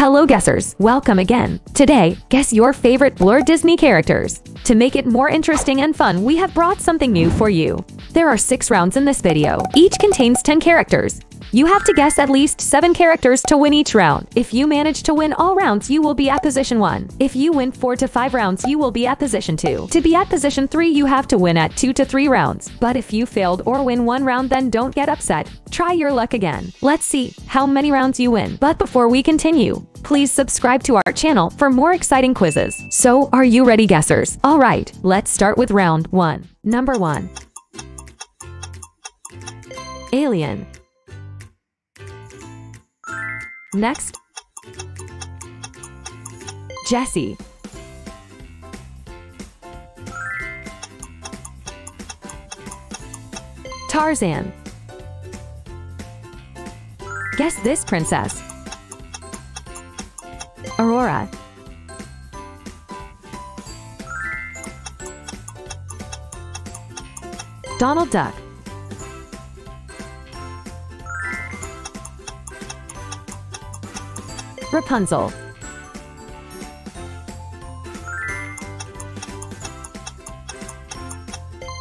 Hello guessers, welcome again. Today, guess your favorite Blur Disney characters. To make it more interesting and fun, we have brought something new for you. There are 6 rounds in this video. Each contains 10 characters. You have to guess at least 7 characters to win each round. If you manage to win all rounds, you will be at position 1. If you win 4 to 5 rounds, you will be at position 2. To be at position 3, you have to win at 2 to 3 rounds. But if you failed or win one round, then don't get upset. Try your luck again. Let's see how many rounds you win. But before we continue, please subscribe to our channel for more exciting quizzes. So, are you ready, guessers? Alright, let's start with round 1. Number 1. Alien. Next. Jessie. Tarzan. Guess this princess. Aurora. Donald Duck. Rapunzel.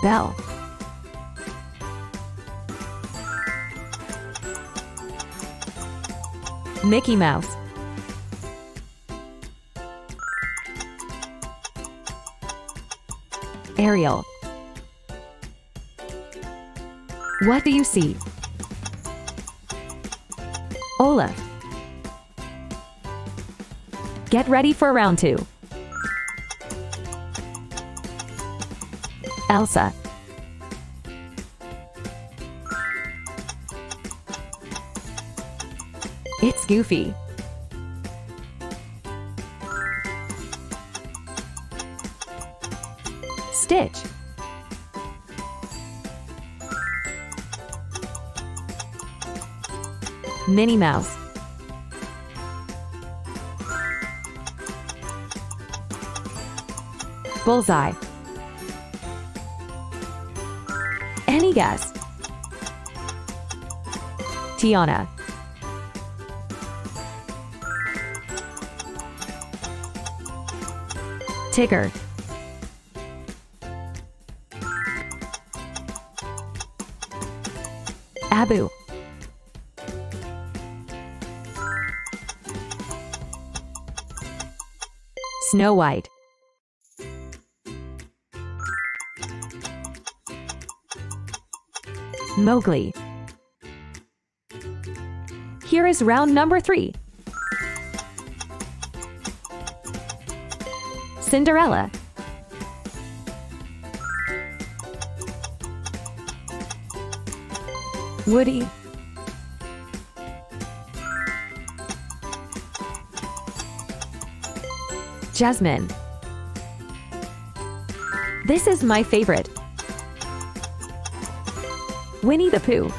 Belle. Mickey Mouse. Ariel. What do you see? Olaf. Get ready for round two. Elsa. It's Goofy. Stitch. Minnie Mouse. Bullseye. Any guess? Tiana. Tigger. Abu. Snow White. Mowgli. Here is round number three. Cinderella. Woody. Jasmine. This is my favorite. Winnie the Pooh.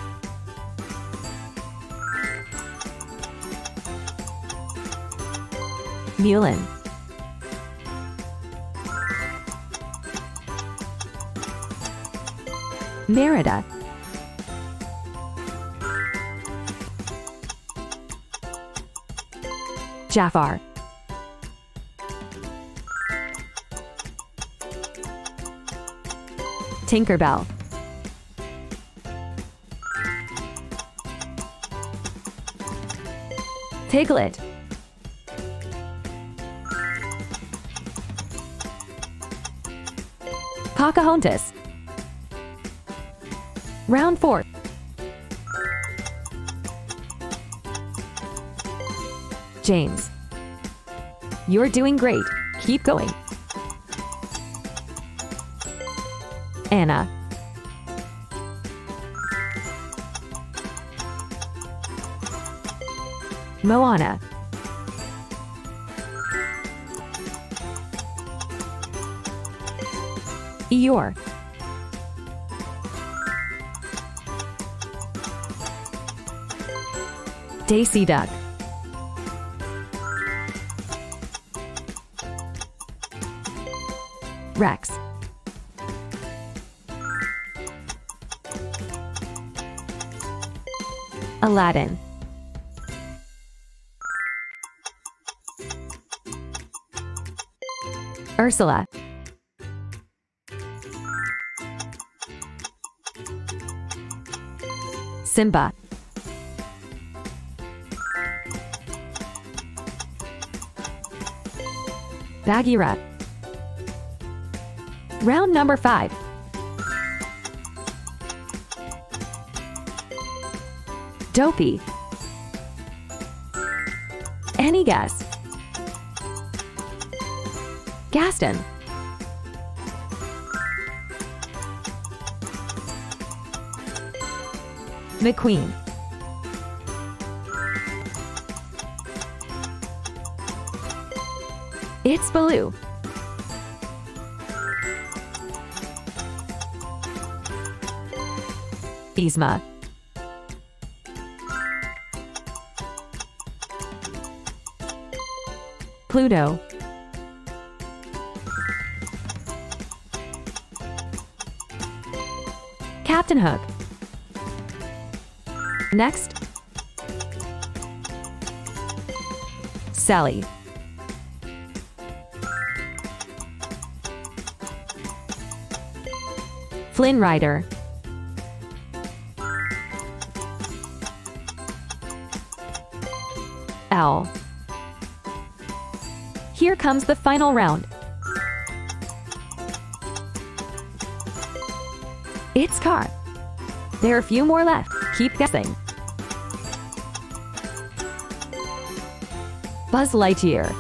Mulan. Merida. Jafar. Tinkerbell. Piglet. Pocahontas. Round 4. James. You're doing great. Keep going. Anna. Moana. Eeyore. Daisy Duck. Rex. Aladdin. Ursula. Simba. Bagheera. Round number 5. Dopey. Any guess? Gaston. McQueen. It's Baloo. Yzma. Pluto. Captain Hook. Next. Sally. Flynn Rider. Owl. Here comes the final round. It's Kaa. There are a few more left. Keep guessing. Buzz Lightyear.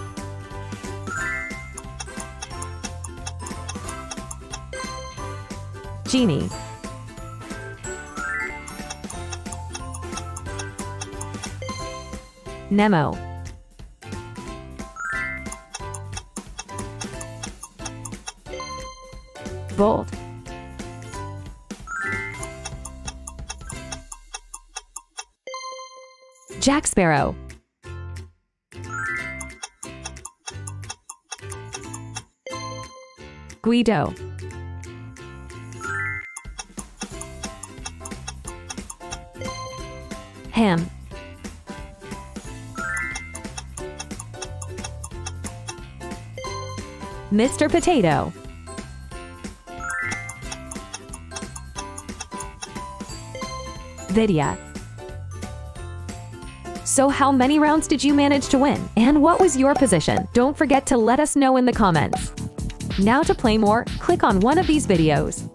Genie. Nemo. Bolt. Jack Sparrow. Guido. Hamm. Mr. Potato. Vidia. So how many rounds did you manage to win? And what was your position? Don't forget to let us know in the comments. Now to play more, click on one of these videos.